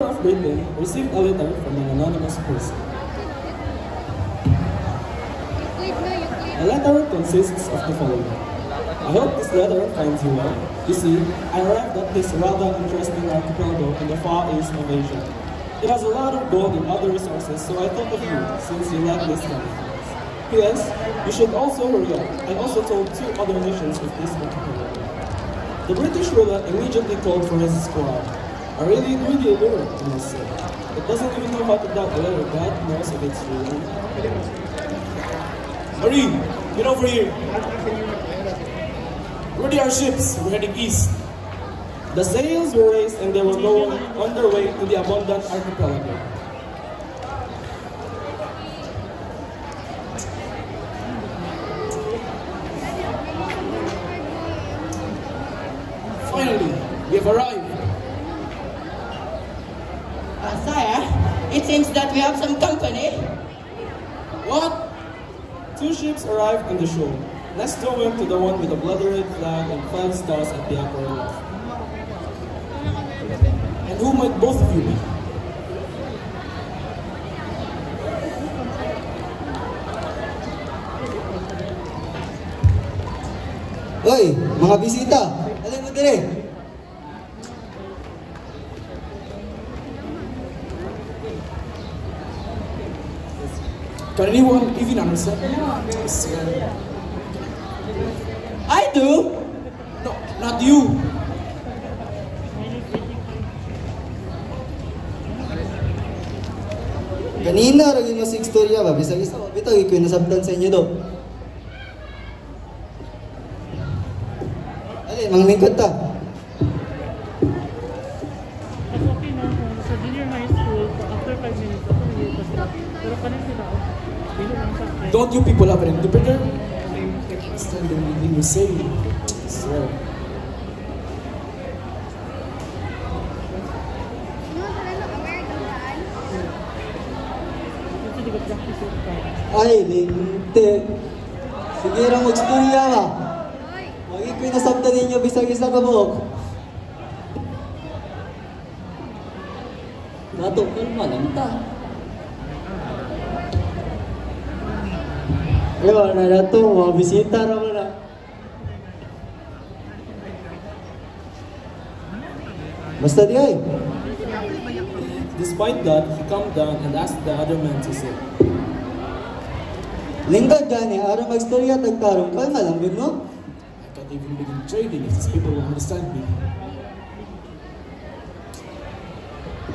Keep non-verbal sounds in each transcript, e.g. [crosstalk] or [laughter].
of Britain received a letter from an anonymous person. A letter consists of the following. I hope this letter finds you well. You see, I arrived at this rather interesting archipelago in the far east of Asia. It has a lot of gold and other resources, so I thought of you, since you like this kind of. P.S. You should also hurry up. I also told two other nations of this archipelago. The British ruler immediately called for his squad. A really greedy lure, I must say. It doesn't even know how to doubt the letter God knows if it's real. Marine, get over here. Ready our ships. We're heading east. The sails were raised and they were going on their way to the abundant archipelago. Finally, we have arrived. Sire, it seems that we have some company. What? Two ships arrived in the shoal. Next to went to the one with the bloody red flag and five stars at the upper left. And who might both of you be? Hoy, mga bisita! Alin mo dire? Can anyone even understand? I do. No, not you. Kanina, rin mo sa istorya ba? Bisag isa, bitaw, iko'y nasabtan sa inyo do. Alin, mga lingkod ta. Mas okay na sa junior high school, after 5 minutes, ako nag-iipas na. Pero kanin sila, akin. Don't you people have an interpreter? Understand everything you say. So. Ay. Sige mo, ka. Ninyo, bisag-isa ka mo. Kalma lang ta. Yo, na nato, mga bisita ra mo na. Basta di ay. Despite that, he calmed down and asked the other man to sit. Lingkod gani, araw magstorya tagtarong, kalma lang gud no? I can't even begin trading if these people will understand me.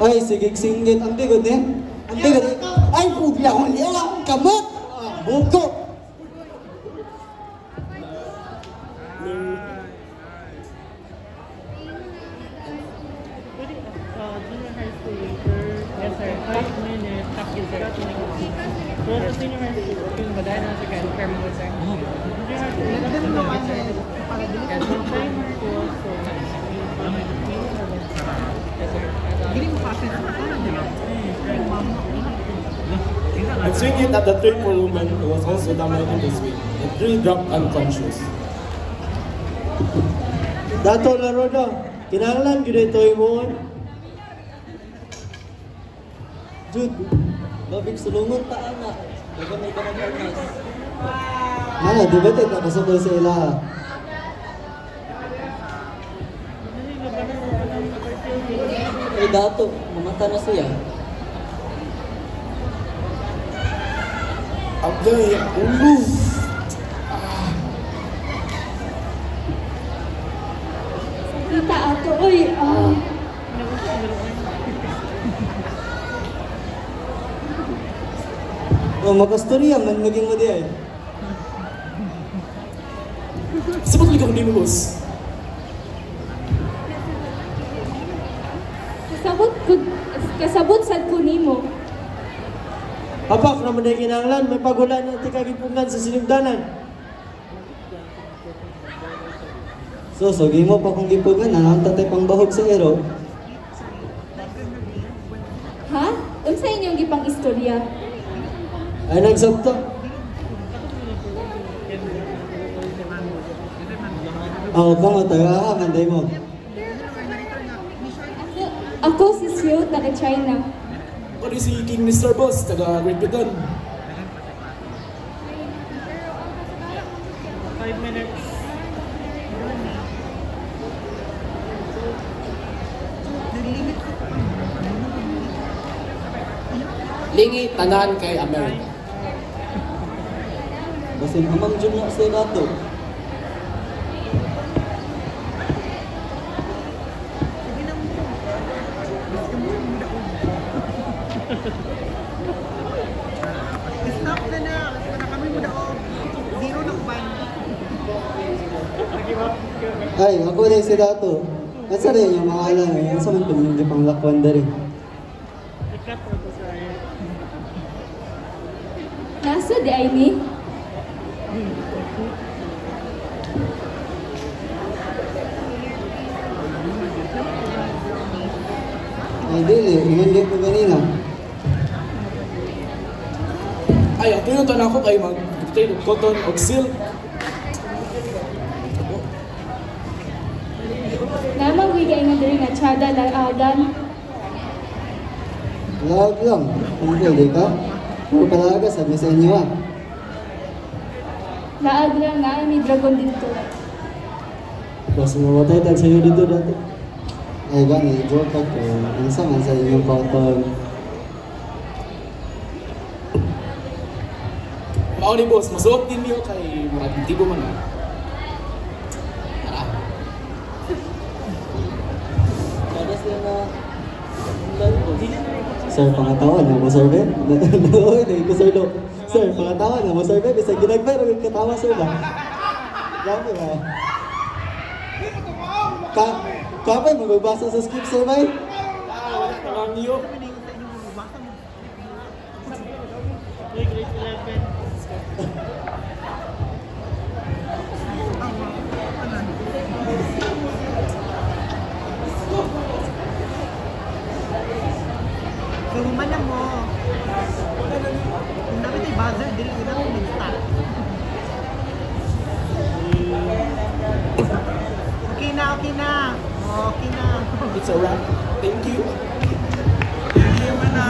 Ay, sige, singgit. Ang bigot eh. Ang bigot eh. Ay, pugla niya lang. Kamot! Ah, Buko! I'm thinking It's that the third woman was also damaged this week. The three dropped unconscious. Dato na roda, yun gyud ito imong Dude, babig sulungon ta ana. Daga may kanang armas. Mana, di ba tayo nakasabay sa ila? Eh, dato, mamata na siya. Agay, ulo. Kita ako, uy, ah. O, makastorya man maging mo di ay. Sabot lang ako ni mo, boss. Kasabot ko, kasabot sad ko nimo. Hapak naman ay kinahanglan, may pagulan at ikagipungan sa sinigdanan. So, so, mo pa kung gipungan, nanang tatay pang bahog sa ero. Ha? Unsa inyong gipang istorya? Ay, nagsabta. Oo, oh, kamo tayo, ah, manday mo. Ako, Ako si Sue, taga China. Ako rin si King Mr. Boss, taga Great Britain. Five minutes. Lingi tanan kay America. Basin amang dyan na sa nato. Stop na na. Wala kami mo daog. Zero na ban. Ay, ako rin si Dato. Asa rin yung mga alam eh. Asa man itong hindi pang lakwan na rin. Nasa di ay ni? Ay, dili. Ingan di ko ganina. Ay, ang tuyutan ako kay mag tayo ng cotton o silk. Namang wigay nga diri nga tsada lalagan. Lag lang. Kung pwede ka. Puro palaga, sabi sa inyo ah. Laag lang nga may dragon dito. Boss, mamatay tayo sa'yo dito dati. Ay, gani, joke ako. Ang sama sa inyong cotton. Mao ni boss, masuot din niyo kay murag tibo man. ah. Tara. Para siya na... Sir, pangatawan na mo, [laughs] sir, Ben? Uy, na ko, sir. Sir, pangatawan na mo, sir, Ben? Bisa ginagmay, rin katawa, sir, ba? Grabe ba? Ka kapay, magbabasa sa script, sir, ba? Parang niyo. Uy, grade 11. Kahuman na mo. Kung dapat ay buzzer, dili ko na mag-start. Okay na, okay na. It's a wrap. Thank you. Hindi mo na.